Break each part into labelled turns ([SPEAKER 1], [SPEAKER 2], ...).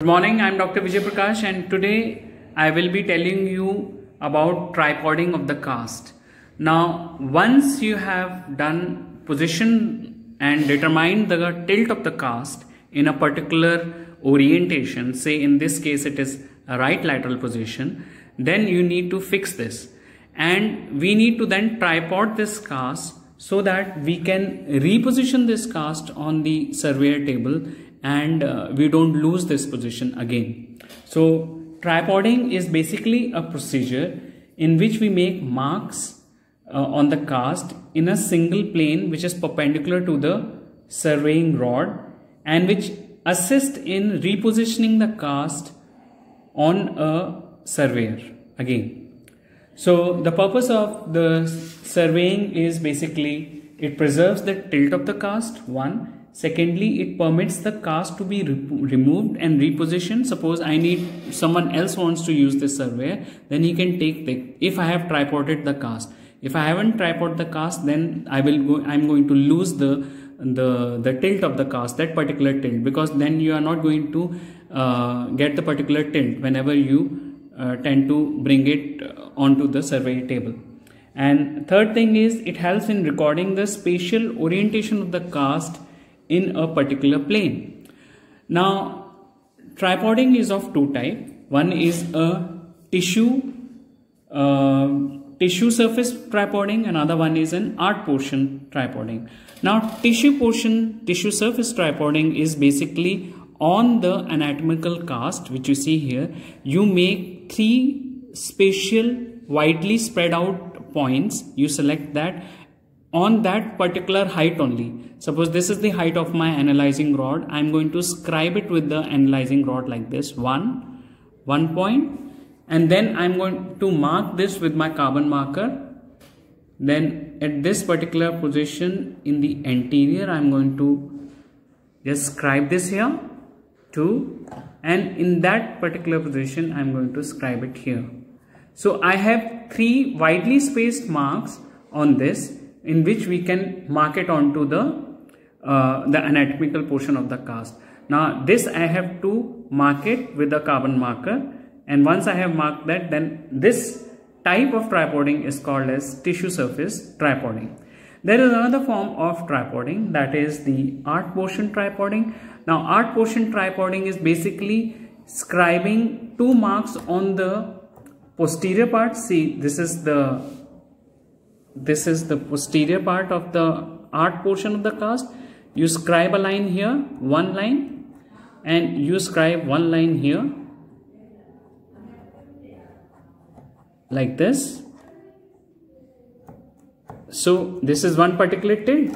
[SPEAKER 1] Good morning, I'm Dr. Vijay Prakash and today I will be telling you about tripoding of the cast. Now, once you have done position and determined the tilt of the cast in a particular orientation, say in this case it is a right lateral position, then you need to fix this. And we need to then tripod this cast so that we can reposition this cast on the surveyor table and uh, we don't lose this position again. So tripoding is basically a procedure in which we make marks uh, on the cast in a single plane which is perpendicular to the surveying rod and which assist in repositioning the cast on a surveyor again. So the purpose of the surveying is basically it preserves the tilt of the cast one Secondly, it permits the cast to be re removed and repositioned. Suppose I need someone else wants to use this surveyor, then he can take the, if I have tripoded the cast. If I haven't tripod the cast, then I will go, I'm going to lose the, the, the tilt of the cast, that particular tilt, because then you are not going to uh, get the particular tilt whenever you uh, tend to bring it uh, onto the survey table. And third thing is it helps in recording the spatial orientation of the cast in a particular plane. Now, tripoding is of two type. One is a tissue uh, tissue surface tripoding, another one is an art portion tripoding. Now, tissue portion, tissue surface tripoding is basically on the anatomical cast, which you see here, you make three spatial widely spread out points. You select that on that particular height only. Suppose this is the height of my analyzing rod. I'm going to scribe it with the analyzing rod like this. One, one point. And then I'm going to mark this with my carbon marker. Then at this particular position in the anterior, I'm going to just scribe this here. Two. And in that particular position, I'm going to scribe it here. So I have three widely spaced marks on this in which we can mark it onto the uh, the anatomical portion of the cast. Now this I have to mark it with a carbon marker and once I have marked that then this type of tripoding is called as tissue surface tripoding. There is another form of tripoding that is the art portion tripoding. Now art portion tripoding is basically scribing two marks on the posterior part. See this is the this is the posterior part of the art portion of the cast. You scribe a line here one line and you scribe one line here. Like this. So this is one particular tilt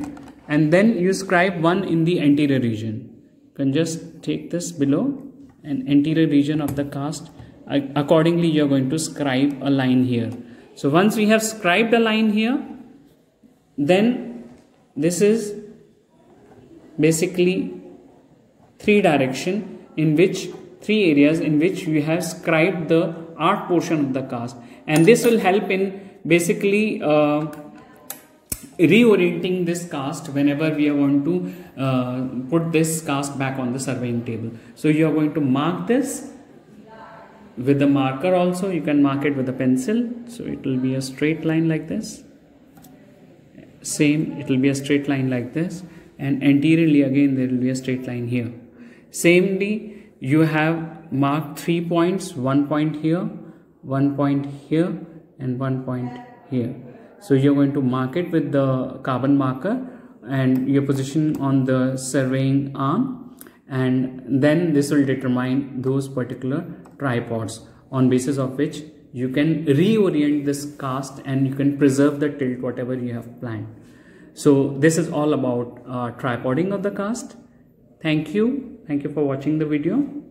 [SPEAKER 1] and then you scribe one in the anterior region. You can just take this below and anterior region of the cast. Accordingly you're going to scribe a line here so once we have scribed a line here, then this is basically three direction in which three areas in which we have scribed the art portion of the cast and this will help in basically uh, reorienting this cast whenever we are going to uh, put this cast back on the surveying table. So you are going to mark this with the marker also you can mark it with a pencil. So it will be a straight line like this. Same it will be a straight line like this. And anteriorly again there will be a straight line here. Samely you have marked three points. One point here one point here and one point here. So you're going to mark it with the carbon marker and your position on the surveying arm and then this will determine those particular tripods on basis of which you can reorient this cast and you can preserve the tilt whatever you have planned. So this is all about uh, tripoding of the cast. Thank you. Thank you for watching the video